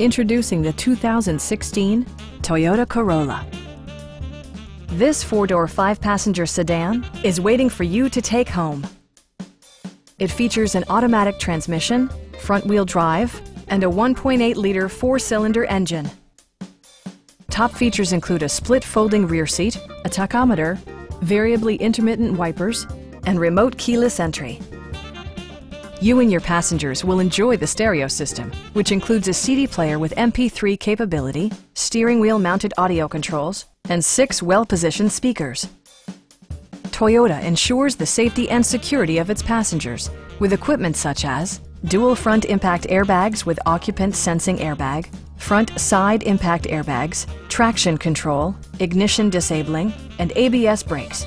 Introducing the 2016 Toyota Corolla. This four-door, five-passenger sedan is waiting for you to take home. It features an automatic transmission, front-wheel drive, and a 1.8-liter four-cylinder engine. Top features include a split folding rear seat, a tachometer, variably intermittent wipers, and remote keyless entry. You and your passengers will enjoy the stereo system, which includes a CD player with MP3 capability, steering wheel mounted audio controls, and six well-positioned speakers. Toyota ensures the safety and security of its passengers with equipment such as dual front impact airbags with occupant sensing airbag, front side impact airbags, traction control, ignition disabling, and ABS brakes.